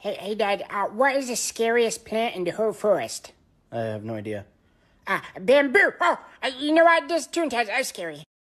Hey, hey, Dad. Uh, what is the scariest plant in the whole forest? I have no idea. Uh, bamboo. Oh, you know what? This Toontimes are scary.